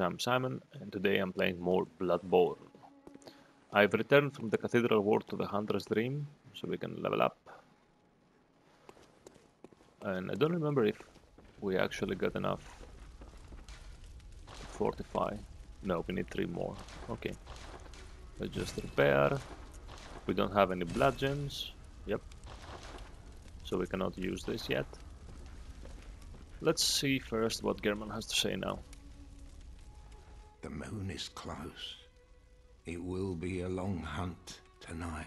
I'm Simon, and today I'm playing more Bloodborne. I've returned from the Cathedral Ward to the Hunter's Dream, so we can level up. And I don't remember if we actually got enough to fortify. No, we need three more. Okay. Let's just repair. We don't have any blood gems. Yep. So we cannot use this yet. Let's see first what Gehrman has to say now. The moon is close. It will be a long hunt tonight.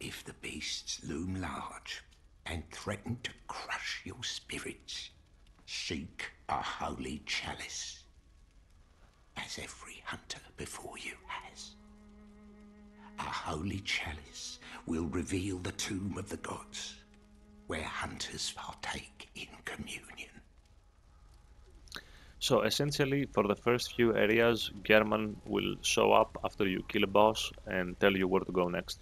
If the beasts loom large and threaten to crush your spirits, seek a holy chalice, as every hunter before you has. A holy chalice will reveal the tomb of the gods, where hunters partake in communion. So essentially, for the first few areas, Gehrman will show up after you kill a boss and tell you where to go next.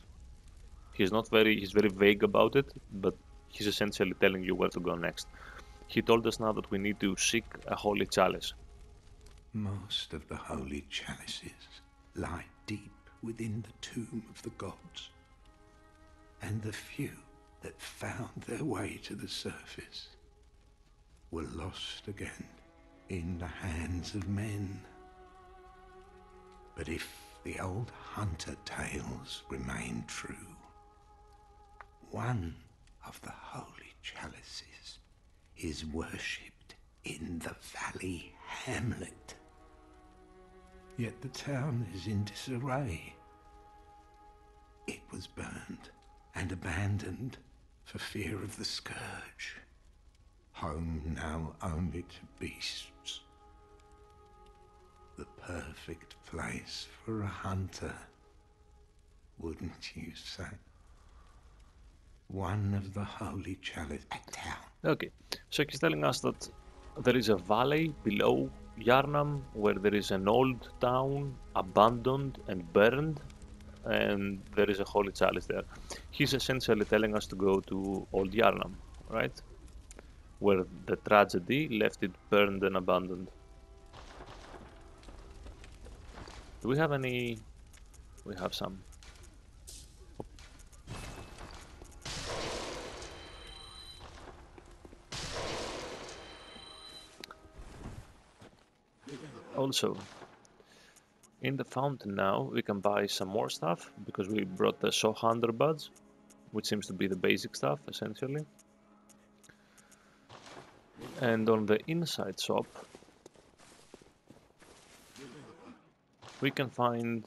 He's not very, he's very vague about it, but he's essentially telling you where to go next. He told us now that we need to seek a holy chalice. Most of the holy chalices lie deep within the tomb of the gods, and the few that found their way to the surface were lost again in the hands of men. But if the old hunter tales remain true, one of the holy chalices is worshipped in the valley hamlet. Yet the town is in disarray. It was burned and abandoned for fear of the scourge. Home now only to beasts. The perfect place for a hunter, wouldn't you say? One of the holy chalice town. Okay, so he's telling us that there is a valley below Yharnam where there is an old town abandoned and burned and there is a holy chalice there. He's essentially telling us to go to Old Yharnam, right? Where the tragedy left it burned and abandoned. Do we have any... We have some. Also, in the fountain now, we can buy some more stuff because we brought the Saw Hunter buds, which seems to be the basic stuff essentially. And on the insight shop, we can find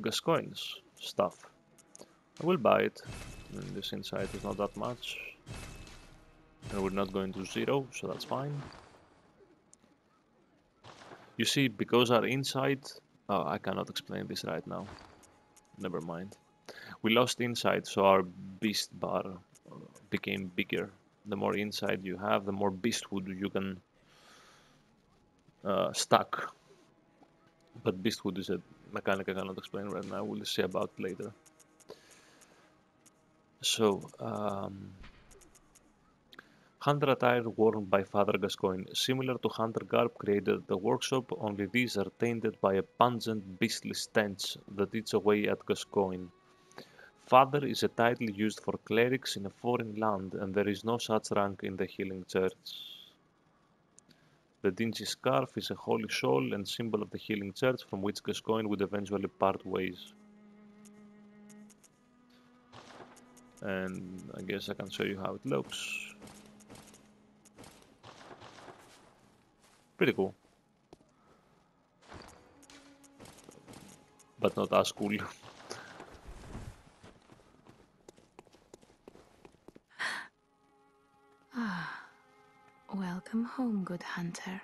Gascoigne's stuff. I will buy it. And this insight is not that much. And we're not going to zero, so that's fine. You see, because our insight... Oh, I cannot explain this right now. Never mind. We lost insight, so our beast bar became bigger. The more insight you have, the more beasthood you can uh, stack. But beasthood is a mechanic I cannot explain right now. We'll see about later. So, um, Hunter attire worn by Father Gascoigne, similar to hunter garb created at the workshop, only these are tainted by a pungent beastly stench that eats away at Gascoigne. Father is a title used for clerics in a foreign land, and there is no such rank in the Healing Church. The dingy scarf is a holy shawl and symbol of the Healing Church from which Gascoigne would eventually part ways. And I guess I can show you how it looks. Pretty cool. But not as cool. welcome home, good hunter.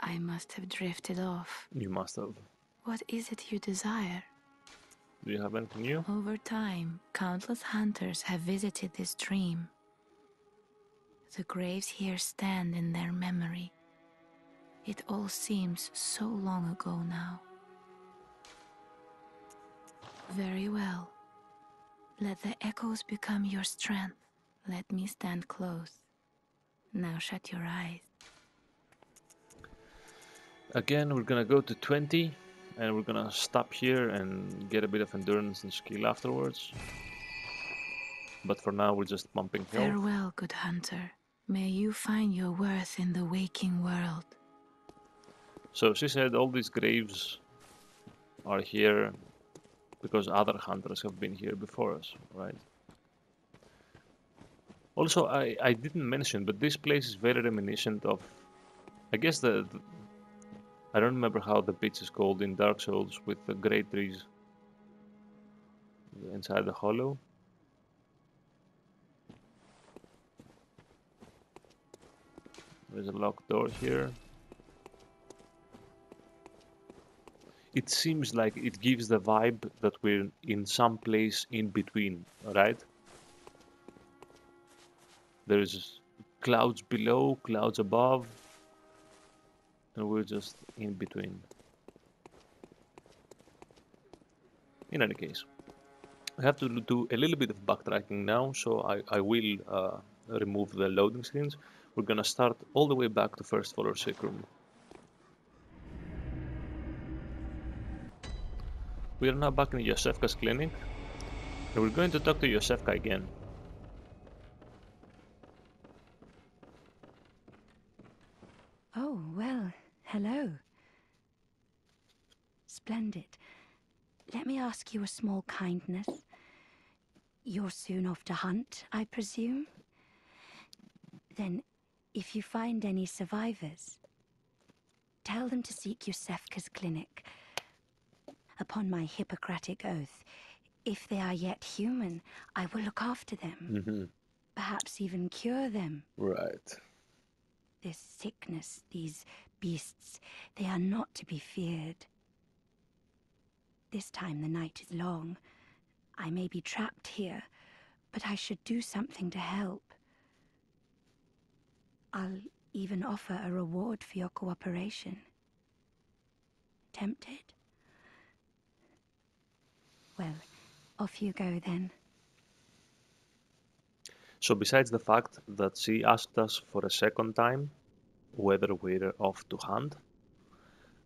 I must have drifted off. You must have. What is it you desire? Do you have anything new? Over time, countless hunters have visited this dream. The graves here stand in their memory. It all seems so long ago now. Very well. Let the echoes become your strength. Let me stand close. Now shut your eyes. Again, we're gonna go to 20 and we're gonna stop here and get a bit of endurance and skill afterwards. But for now, we're just pumping health. Farewell, good hunter. May you find your worth in the waking world. So she said all these graves are here because other hunters have been here before us, right? Also, I, I didn't mention, but this place is very reminiscent of, I guess the, the I don't remember how the beach is called in Dark Souls with the great trees inside the hollow. There's a locked door here. It seems like it gives the vibe that we're in some place in between, right? There's clouds below, clouds above, and we're just in between. In any case, I have to do a little bit of backtracking now, so I, I will uh, remove the loading screens. We're gonna start all the way back to First Sick Room. We are now back in Iosefka's clinic, and we're going to talk to Iosefka again. Oh, well, hello. Splendid. Let me ask you a small kindness. You're soon off to hunt, I presume? Then, if you find any survivors, tell them to seek Iosefka's clinic. Upon my Hippocratic oath, if they are yet human, I will look after them. Mm-hmm. Perhaps even cure them. Right. This sickness, these beasts, they are not to be feared. This time the night is long. I may be trapped here, but I should do something to help. I'll even offer a reward for your cooperation. Tempted? Well, off you go then. So besides the fact that she asked us for a second time whether we're off to hunt,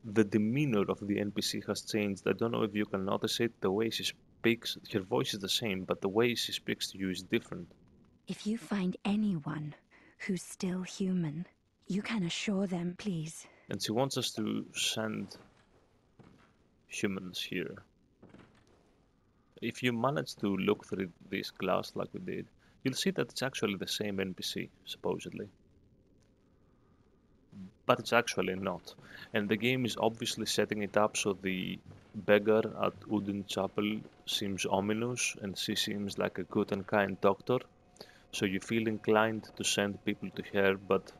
the demeanor of the NPC has changed. I don't know if you can notice it. The way she speaks, her voice is the same, but the way she speaks to you is different. If you find anyone who's still human, you can assure them, please. And she wants us to send humans here. If you manage to look through this glass like we did, you'll see that it's actually the same NPC, supposedly. But it's actually not. And the game is obviously setting it up so the beggar at Oedon Chapel seems ominous and she seems like a good and kind doctor. So you feel inclined to send people to her, but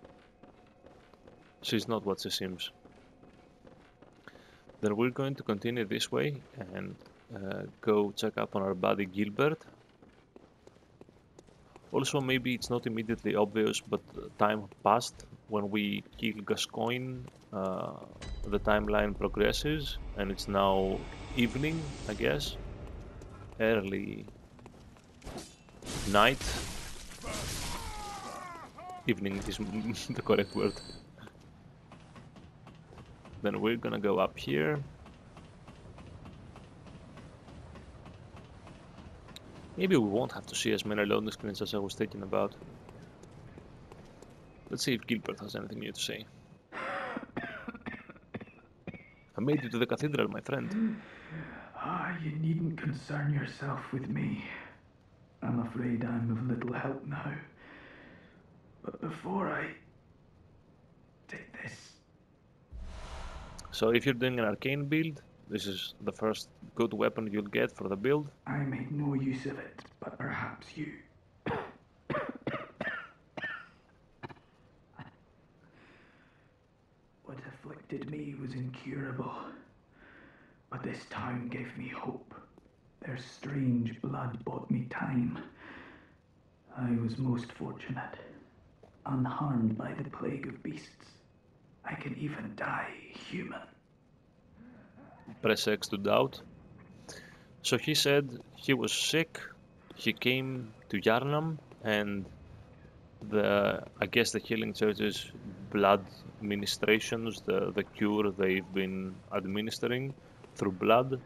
she's not what she seems. Then we're going to continue this way and uh, go check up on our buddy Gilbert. Also, maybe it's not immediately obvious, but time passed. When we kill Gascoigne, uh, the timeline progresses, and it's now evening, I guess. Early night. Evening is the correct word. Then we're gonna go up here. Maybe we won't have to see as many loading screens as I was thinking about. Let's see if Gilbert has anything new to say. I made it to the cathedral, my friend. Ah, you needn't concern yourself with me. I'm afraid I'm of little help now. But before I take this, So if you're doing an arcane build, this is the first good weapon you'll get for the build. I make no use of it, but perhaps you. What afflicted me was incurable, but this town gave me hope. Their strange blood bought me time. I was most fortunate, unharmed by the plague of beasts. I can even die human. Press X to doubt. So he said he was sick, he came to Yharnam, and the I guess the healing church's blood ministrations, the the cure they've been administering through blood,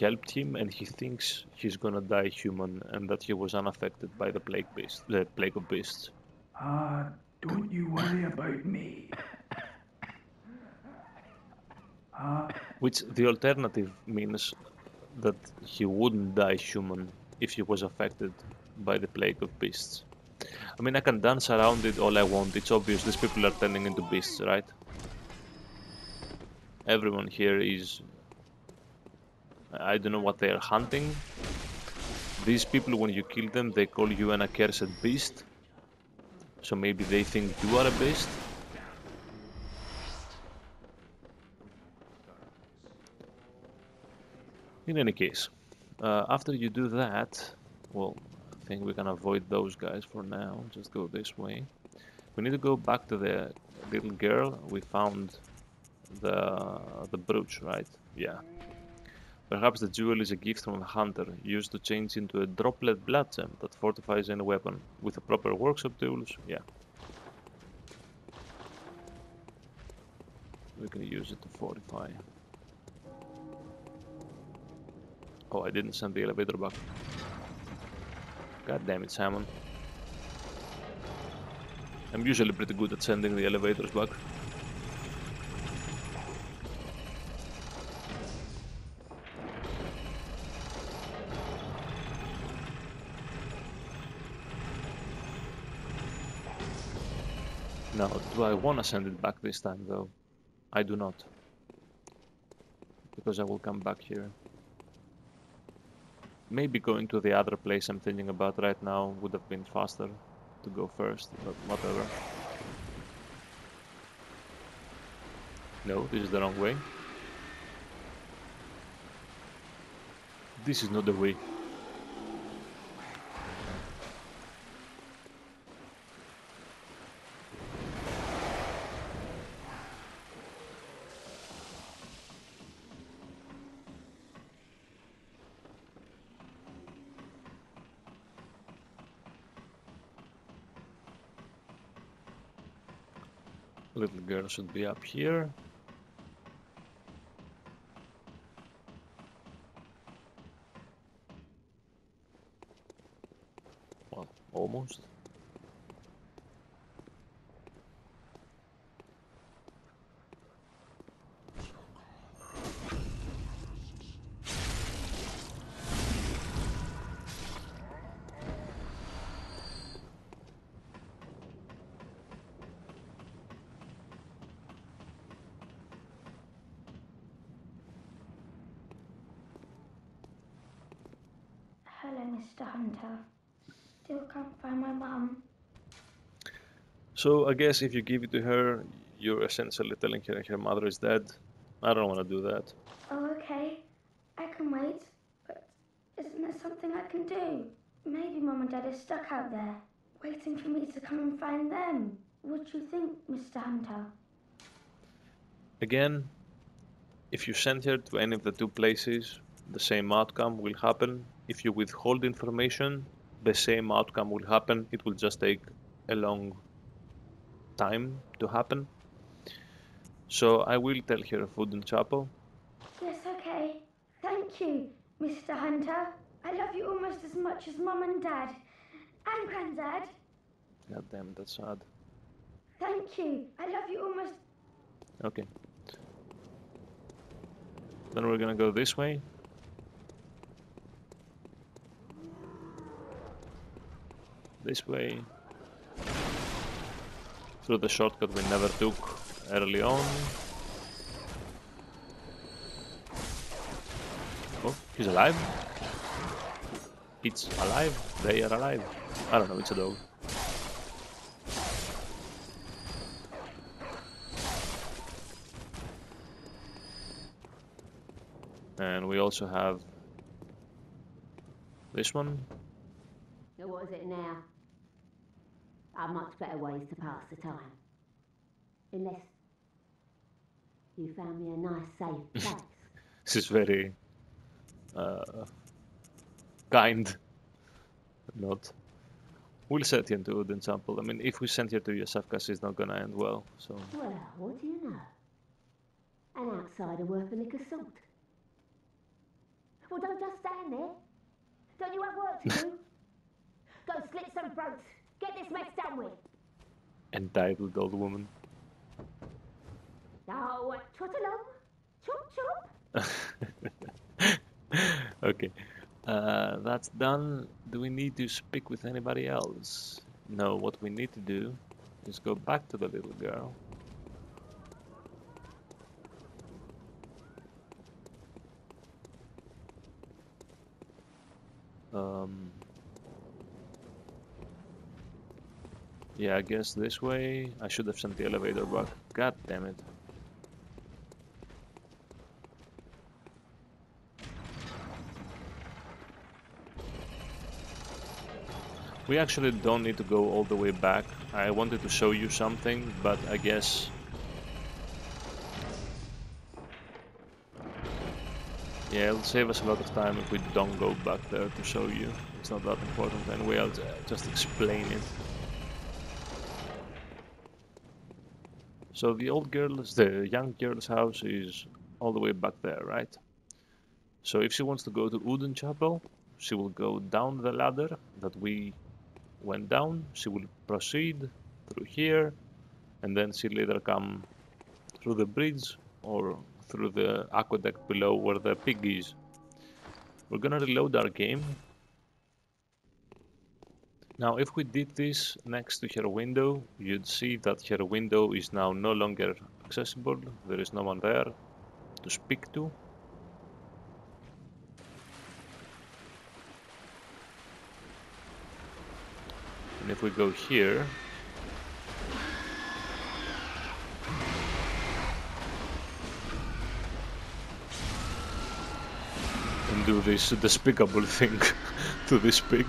helped him, and he thinks he's gonna die human, and that he was unaffected by the plague beast, the plague of beasts. Ah, don't you worry about me. Which the alternative means that he wouldn't die human if he was affected by the plague of beasts. I mean, I can dance around it all I want. It's obvious these people are turning into beasts, right? Everyone here is. I don't know what they are hunting. These people, when you kill them, they call you an accursed beast. So maybe they think you are a beast. In any case, uh, after you do that, well, I think we can avoid those guys for now. Just go this way. We need to go back to the little girl. We found the the brooch, right? Yeah. Perhaps the jewel is a gift from the hunter, used to change into a droplet blood gem that fortifies any weapon. With the proper workshop tools, yeah. We can use it to fortify. Oh, I didn't send the elevator back. God damn it, Salmon. I'm usually pretty good at sending the elevators back. Now, do I want to send it back this time though? I do not. Because I will come back here. Maybe going to the other place I'm thinking about right now would have been faster to go first, but whatever. No, this is the wrong way. This is not the way. Little girl should be up here. Well, almost. Hello, Mr. Hunter. Still can't find my mum. So I guess if you give it to her, you're essentially telling her her mother is dead. I don't want to do that. Oh, okay. I can wait. But isn't there something I can do? Maybe Mum and Dad are stuck out there, waiting for me to come and find them. What do you think, Mr. Hunter? Again, if you send her to any of the two places, the same outcome will happen. If you withhold information, the same outcome will happen. It will just take a long time to happen. So I will tell her food and chapel. Yes, okay. Thank you, Mr. Hunter. I love you almost as much as Mum and Dad. And Granddad. God damn, that's sad. Thank you. I love you almost. Okay. Then we're gonna go this way. This way. Through the shortcut we never took early on. Oh, he's alive? It's alive? They are alive. I don't know, it's a dog. And we also have this one. So what is it now? Are much better ways to pass the time. Unless you found me a nice safe place. This is very uh, kind. Not. We'll set you into Oedon Chapel. I mean, if we send you to Iosefka's, it's not gonna end well, so... Well, what do you know? An outsider worth a lick of salt. Well, don't just stand there. Don't you have work to do? Go slit some throats. Get this mess done with. Entitled old woman. Trot along. Chop chop. okay. Uh, that's done. Do we need to speak with anybody else? No, what we need to do is go back to the little girl. Um, yeah, I guess this way. I should have sent the elevator back. God damn it. We actually don't need to go all the way back. I wanted to show you something, but I guess... Yeah, it'll save us a lot of time if we don't go back there to show you. It's not that important anyway, I'll just explain it. So the old girl's, the young girl's house is all the way back there, right? So if she wants to go to Oedon Chapel, she will go down the ladder that we went down, she will proceed through here, and then she'll either come through the bridge or through the aqueduct below where the pig is. We're gonna reload our game. Now, if we did this next to her window, you'd see that her window is now no longer accessible. There is no one there to speak to. And if we go here, and do this despicable thing to this pig.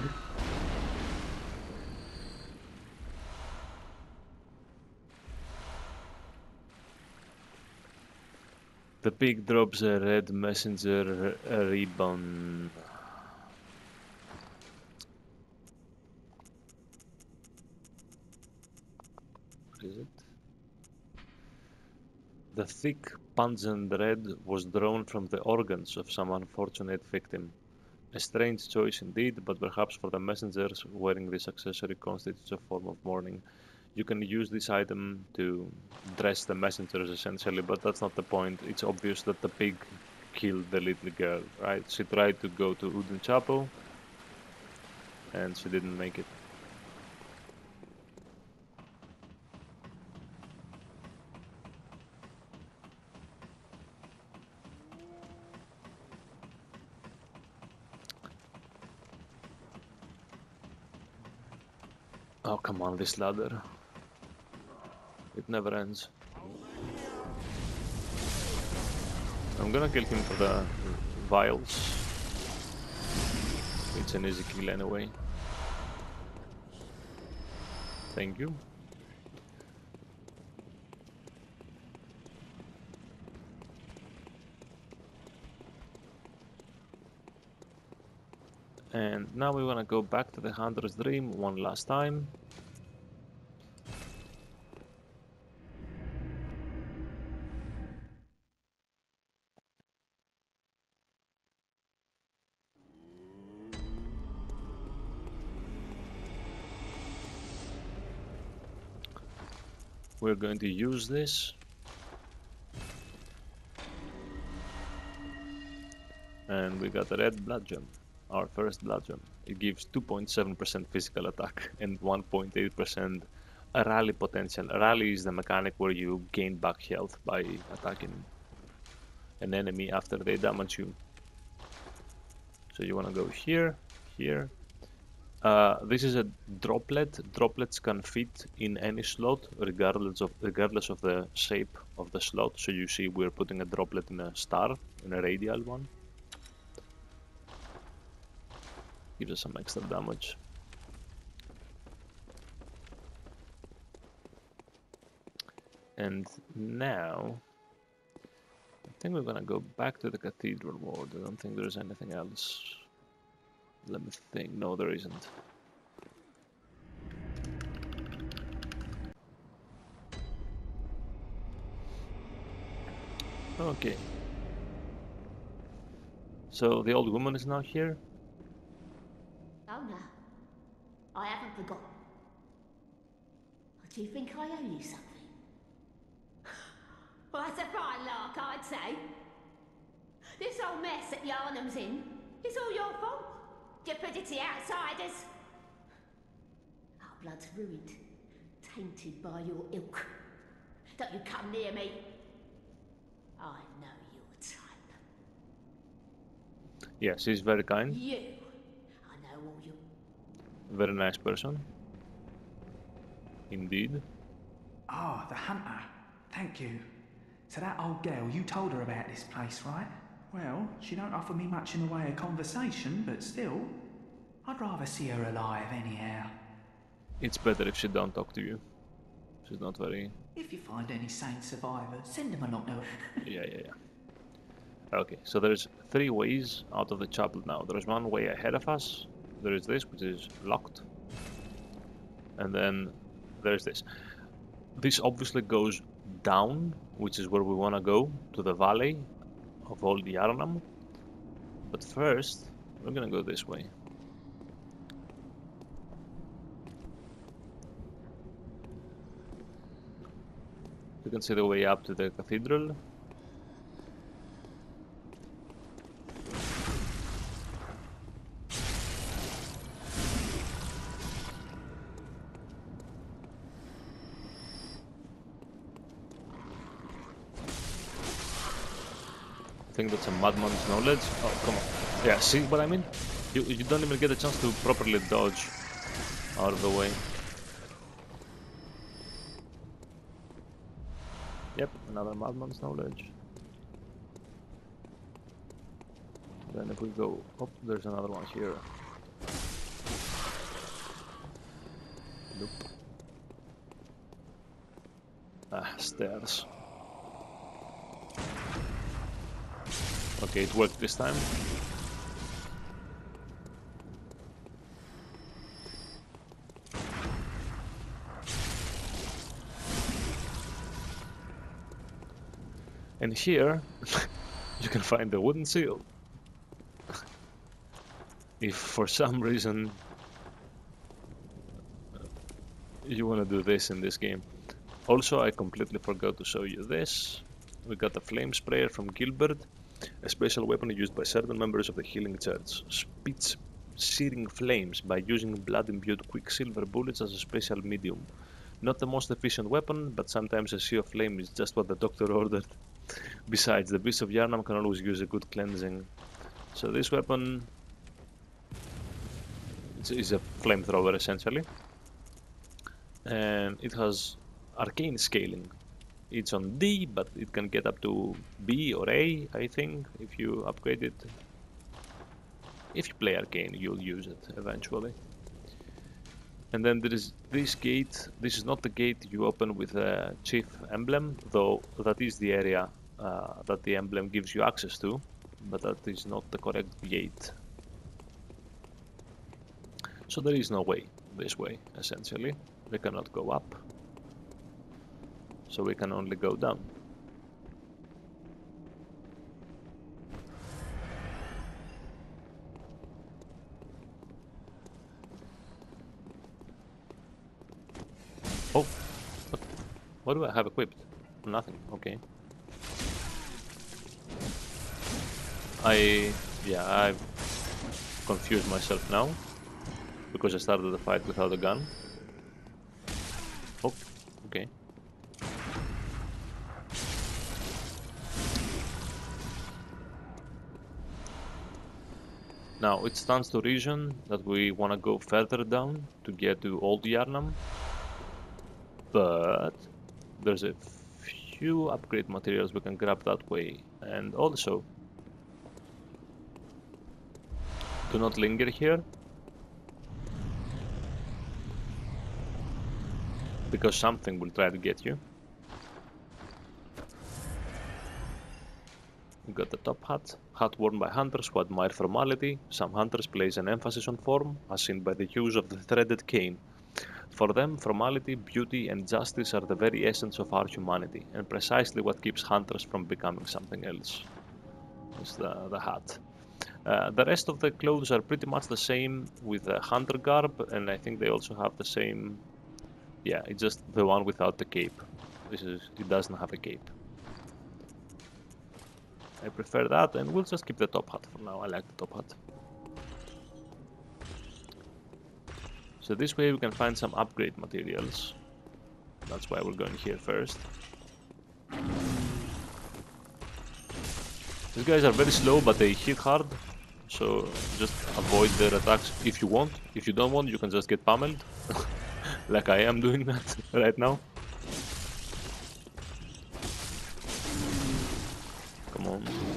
The pig drops a red messenger ribbon. What is it? The thick, pungent red was drawn from the organs of some unfortunate victim. A strange choice indeed, but perhaps for the messengers, wearing this accessory constitutes a form of mourning. You can use this item to dress the messengers essentially, but that's not the point. It's obvious that the pig killed the little girl, right? She tried to go to Oedon Chapel, and she didn't make it. Oh, come on, this ladder. It never ends. I'm gonna kill him for the vials. It's an easy kill anyway. Thank you. And now we want to go back to the Hunter's Dream one last time. We're going to use this. And we got a red blood gem our first blood gem. It gives 2.7% physical attack and 1.8% rally potential. Rally is the mechanic where you gain back health by attacking an enemy after they damage you. So you want to go here, here. Uh, this is a droplet. Droplets can fit in any slot regardless of regardless of the shape of the slot. So you see we're putting a droplet in a star, in a radial one. gives us some extra damage. And now, I think we're gonna go back to the cathedral ward. I don't think there's anything else. Let me think. No, there isn't. Okay. So the old woman is now here? Oh no. I haven't forgotten. Do you think I owe you something? Well, that's a fine lark, I'd say. This old mess that Yharnam's in, is all your fault. Stupidity outsiders. Our blood's ruined, tainted by your ilk. Don't you come near me. I know your type. Yes, he's very kind, You. I know all your very nice person. Indeed. Ah, the hunter. Thank you. So that old girl, you told her about this place, right? Well, she don't offer me much in the way of conversation, but still, I'd rather see her alive anyhow. It's better if she don't talk to you. She's not very... If you find any sane survivor, send them a knock note. Yeah, yeah, yeah. Okay, so there's three ways out of the chapel now. There's one way ahead of us. There is this, which is locked. And then there's this. This obviously goes down, which is where we want to go, to the valley of Old Yharnam. But first, we're gonna go this way. You can see the way up to the cathedral. Think that's a madman's knowledge. Oh, come on. Yeah, see what I mean? You, you don't even get a chance to properly dodge out of the way. Yep, another madman's knowledge. Then if we go up, there's another one here. Nope. Ah, stairs. Okay, it worked this time. And here, you can find the wooden seal. if for some reason you want to do this in this game. Also, I completely forgot to show you this. We got the flame sprayer from Gilbert, a special weapon used by certain members of the Healing Church. Spits searing flames by using blood-imbued quicksilver bullets as a special medium. Not the most efficient weapon, but sometimes a sea of flame is just what the doctor ordered. Besides, the Beast of Yharnam can always use a good cleansing. So this weapon is- is a flamethrower essentially. And it has arcane scaling. It's on D, but it can get up to B or A, I think, if you upgrade it. If you play arcane, you'll use it eventually. And then there is this gate. This is not the gate you open with a chief emblem, though that is the area uh, that the emblem gives you access to, but that is not the correct gate. So there is no way this way, essentially. We cannot go up. So we can only go down. Oh, what, what do I have equipped? Nothing, okay. I, yeah, I've confused myself now because I started the fight without a gun. Now it stands to reason that we want to go further down to get to Old Yharnam, but there's a few upgrade materials we can grab that way, and also do not linger here because something will try to get you. We got the top hat, hat worn by hunters who admire formality. Some hunters place an emphasis on form, as seen by the use of the threaded cane. For them, formality, beauty, and justice are the very essence of our humanity, and precisely what keeps hunters from becoming something else. Is the, the hat. Uh, the rest of the clothes are pretty much the same with the hunter garb, and I think they also have the same. Yeah, it's just the one without the cape. This is it doesn't have a cape. I prefer that, and we'll just keep the top hat for now. I like the top hat. So this way we can find some upgrade materials. That's why we're going here first. These guys are very slow, but they hit hard. So just avoid their attacks if you want. If you don't want, you can just get pummeled. like I am doing that right now. On.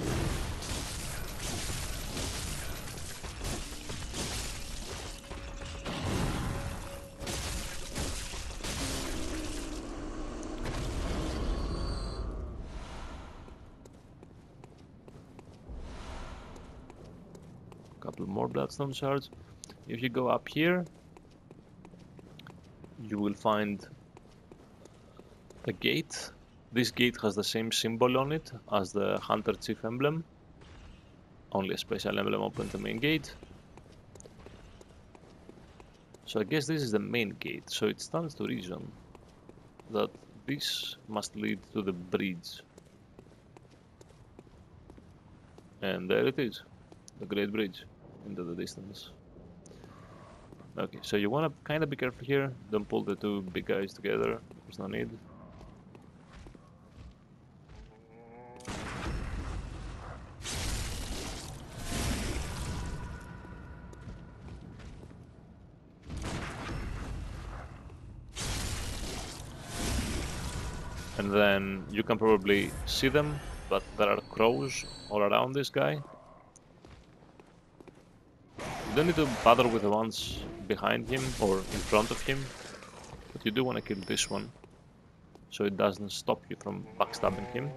couple more bloodstone shards. If you go up here, you will find the gate. This gate has the same symbol on it as the Hunter Chief emblem. Only a special emblem opens the main gate. So I guess this is the main gate, so it stands to reason that this must lead to the bridge. And there it is, the Great Bridge into the distance. Okay, so you want to kind of be careful here. Don't pull the two big guys together. There's no need. You can probably see them, but there are crows all around this guy. You don't need to bother with the ones behind him or in front of him, but you do want to kill this one, so it doesn't stop you from backstabbing him.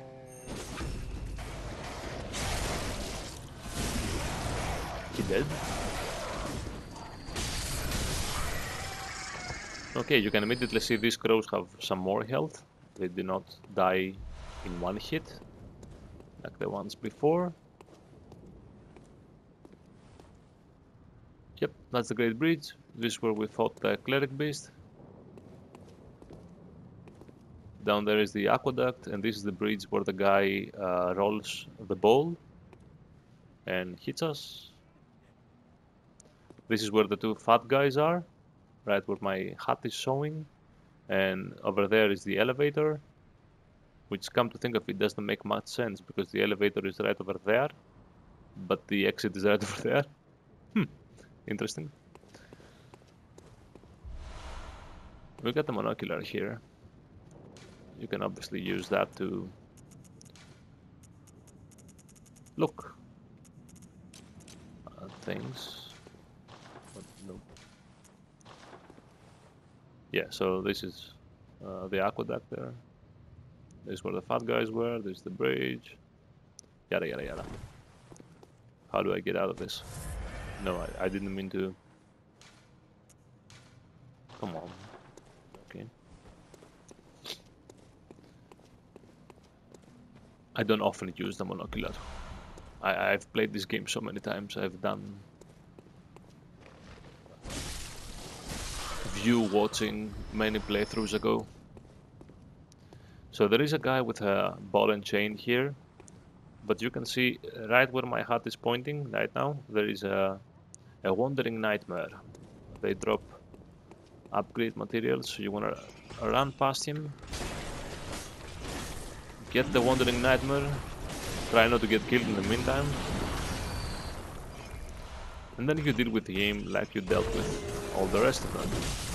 He dead? Okay, you can immediately see these crows have some more health. They do not die in one hit, like the ones before. Yep, that's the Great Bridge. This is where we fought the Cleric Beast. Down there is the Aqueduct, and this is the bridge where the guy uh, rolls the ball and hits us. This is where the two fat guys are, right where my hat is showing. And over there is the elevator, which come to think of it doesn't make much sense because the elevator is right over there, but the exit is right over there. Hmm, interesting. We got the monocular here. You can obviously use that to look at things. But no. Yeah, so this is uh, the aqueduct there. This is where the fat guys were. This is the bridge. Yada yada yada. How do I get out of this? No, I, I didn't mean to. Come on. Okay. I don't often use the monocular. I, I've played this game so many times. I've done view watching many playthroughs ago. So there is a guy with a ball and chain here, but you can see right where my hat is pointing right now, there is a, a wandering nightmare. They drop upgrade materials, so you wanna run past him, get the wandering nightmare, try not to get killed in the meantime, and then you deal with him like you dealt with all the rest of them.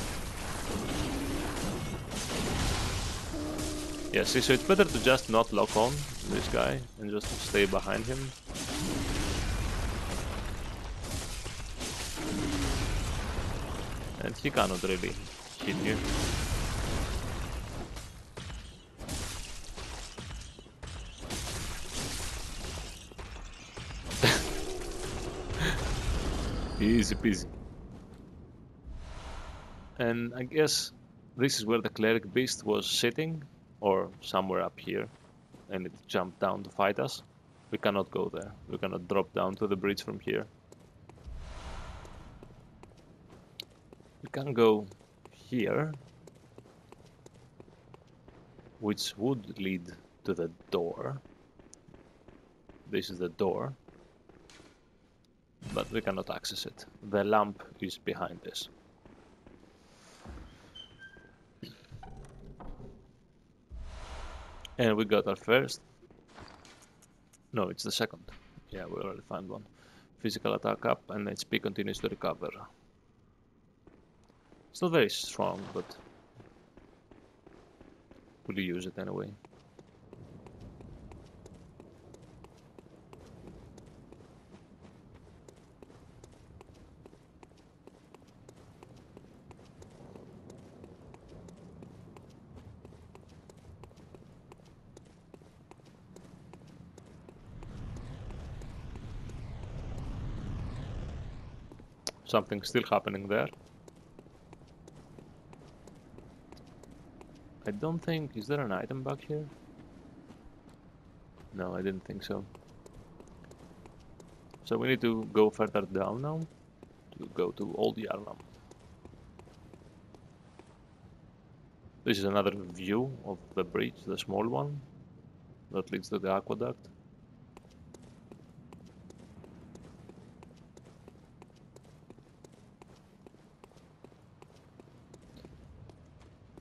Yeah, see, so it's better to just not lock on this guy and just stay behind him. And he cannot really hit you. Easy peasy. And I guess this is where the cleric beast was sitting, or somewhere up here, and it jumped down to fight us. We cannot go there. We cannot drop down to the bridge from here. We can go here, which would lead to the door. This is the door, but we cannot access it. The lamp is behind this. And we got our first. No, it's the second. Yeah, we already found one. Physical attack up and HP continues to recover. It's not very strong, but we'll use it anyway. Something still happening there. I don't think... Is there an item back here? No, I didn't think so. So we need to go further down now to go to Old Yharnam. This is another view of the bridge, the small one that leads to the aqueduct.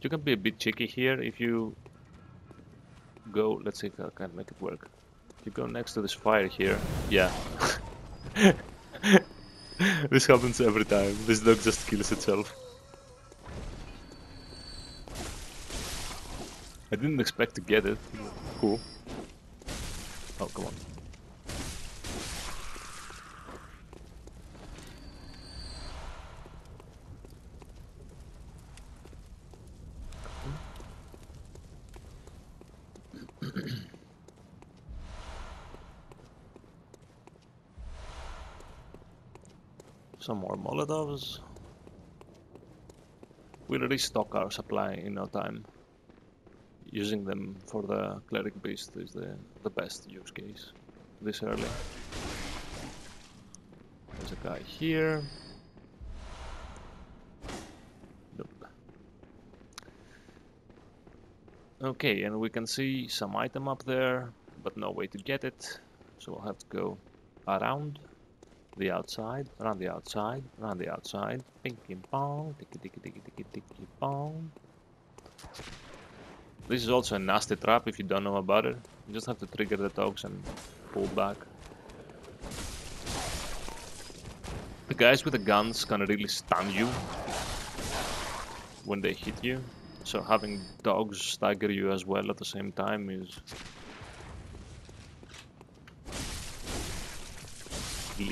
You can be a bit cheeky here if you go, let's see if I can make it work. If you go next to this fire here, yeah. this happens every time. This dog just kills itself. I didn't expect to get it. Cool. Oh, come on. Some more Molotovs. We'll restock our supply in no time. Using them for the cleric beast is the, the best use case this early. There's a guy here. Nope. Okay, and we can see some item up there, but no way to get it. So we'll have to go around the outside, around the outside, around the outside. Ping ping pong, tiki tiki tiki tiki tiki pong. This is also a nasty trap if you don't know about it. You just have to trigger the dogs and pull back. The guys with the guns can really stun you when they hit you. So having dogs stagger you as well at the same time is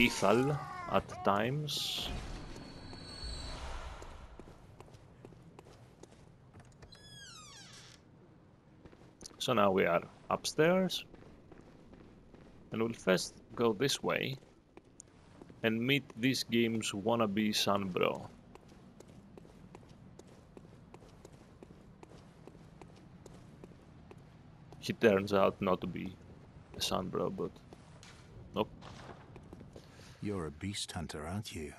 lethal at times. So now we are upstairs. And we'll first go this way and meet this game's wannabe Sunbro. He turns out not to be a Sunbro, but. You're a beast hunter, aren't you?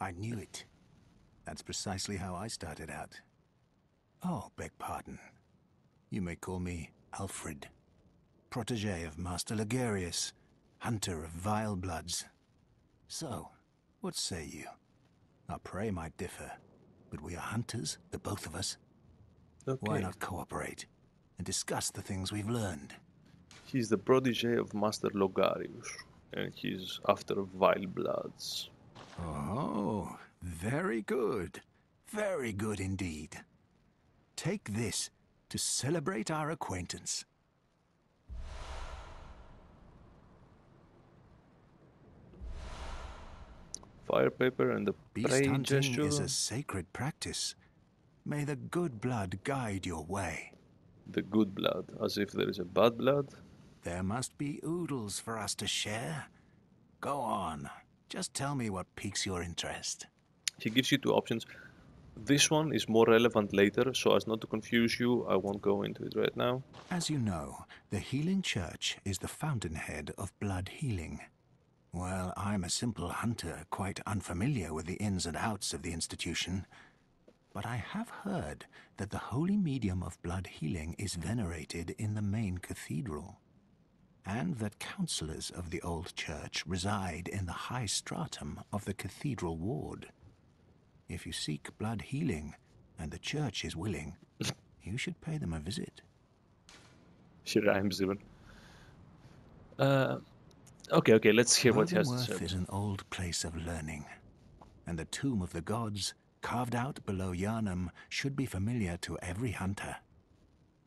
I knew it. That's precisely how I started out. Oh, beg pardon. You may call me Alfred. Protege of Master Logarius, hunter of vile bloods. So, what say you? Our prey might differ, but we are hunters, the both of us. Okay. Why not cooperate and discuss the things we've learned? He's the protege of Master Logarius, and he's after vile bloods. Oh, very good. Very good indeed. Take this to celebrate our acquaintance. Fire paper and the Beast hunting gesture. is a sacred practice. May the good blood guide your way. The good blood, as if there is a bad blood. There must be oodles for us to share. Go on. Just tell me what piques your interest. He gives you two options. This one is more relevant later, so as not to confuse you, I won't go into it right now. As you know, the Healing Church is the fountainhead of blood healing. Well, I'm a simple hunter, quite unfamiliar with the ins and outs of the institution. But I have heard that the holy medium of blood healing is venerated in the main cathedral, and that counselors of the old church reside in the high stratum of the cathedral ward. If you seek blood healing, and the church is willing, you should pay them a visit. She rhymes even. Uh, okay, okay, let's hear what he has to Byrgenwerth say. is an old place of learning, and the tomb of the gods, carved out below Yharnam, should be familiar to every hunter.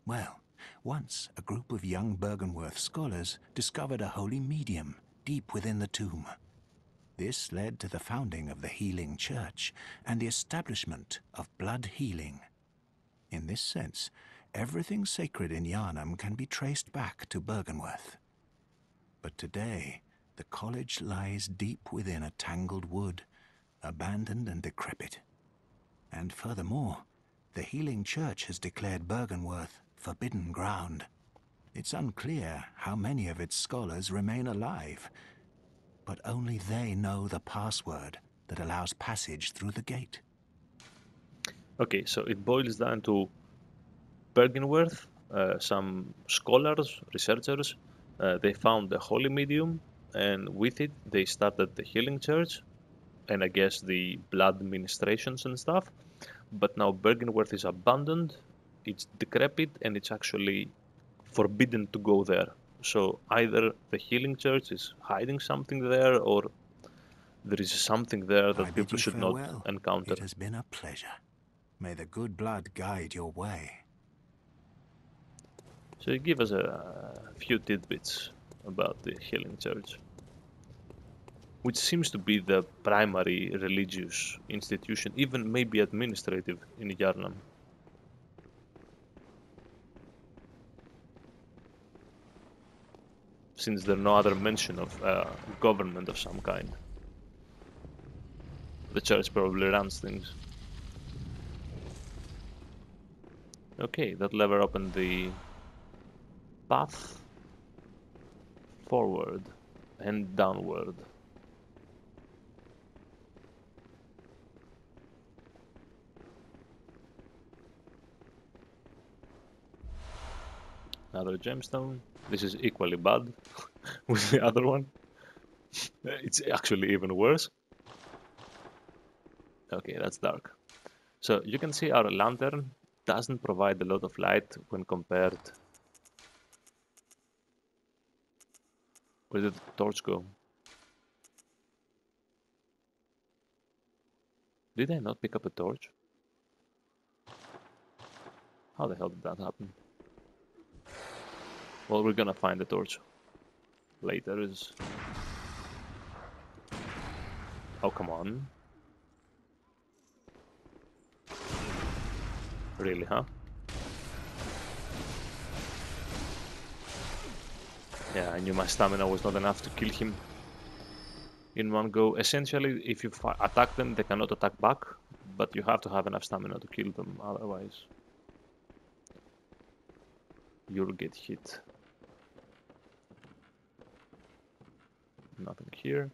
Well, once a group of young Byrgenwerth scholars discovered a holy medium deep within the tomb. This led to the founding of the Healing Church and the establishment of blood healing. In this sense, everything sacred in Yharnam can be traced back to Byrgenwerth. But today, the college lies deep within a tangled wood, abandoned and decrepit. And furthermore, the Healing Church has declared Byrgenwerth forbidden ground. It's unclear how many of its scholars remain alive, but only they know the password that allows passage through the gate. Okay, so it boils down to Byrgenwerth, uh, some scholars, researchers, uh, they found the holy medium, and with it they started the healing church, and I guess the blood ministrations and stuff. But now Byrgenwerth is abandoned, it's decrepit, and it's actually forbidden to go there. So either the healing church is hiding something there, or there is something there that bid people should farewell. not encounter. It has been a pleasure. May the good blood guide your way. So you give us a few tidbits about the Healing Church, which seems to be the primary religious institution, even maybe administrative in Yharnam. Since there's no other mention of uh, government of some kind. The church probably runs things. Okay, that lever opened the path forward and downward. Another gemstone. This is equally bad with the other one. Uh, it's actually even worse. Okay, that's dark. So you can see our lantern doesn't provide a lot of light when compared Where did the torch go? Did I not pick up a torch? How the hell did that happen? Well, we're gonna find the torch. Later is... Oh, come on. Really, huh? Yeah, I knew my stamina was not enough to kill him in one go. Essentially, if you attack them, they cannot attack back, but you have to have enough stamina to kill them, otherwise you'll get hit. Nothing here.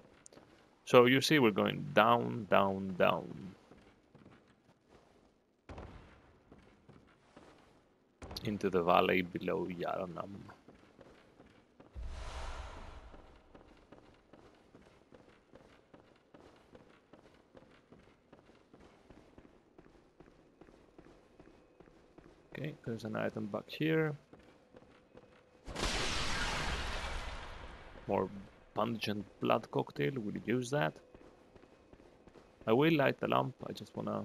So you see we're going down, down, down. Into the valley below Yharnam. Okay, there's an item back here. More pungent blood cocktail, we'll use that. I will light the lamp, I just wanna...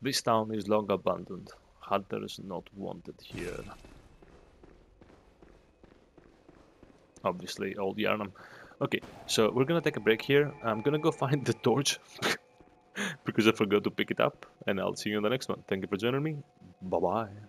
This town is long abandoned. Hunters not wanted here. Obviously, old Yharnam. Okay, so we're gonna take a break here. I'm gonna go find the torch. because I forgot to pick it up, and I'll see you in the next one. Thank you for joining me. Bye bye.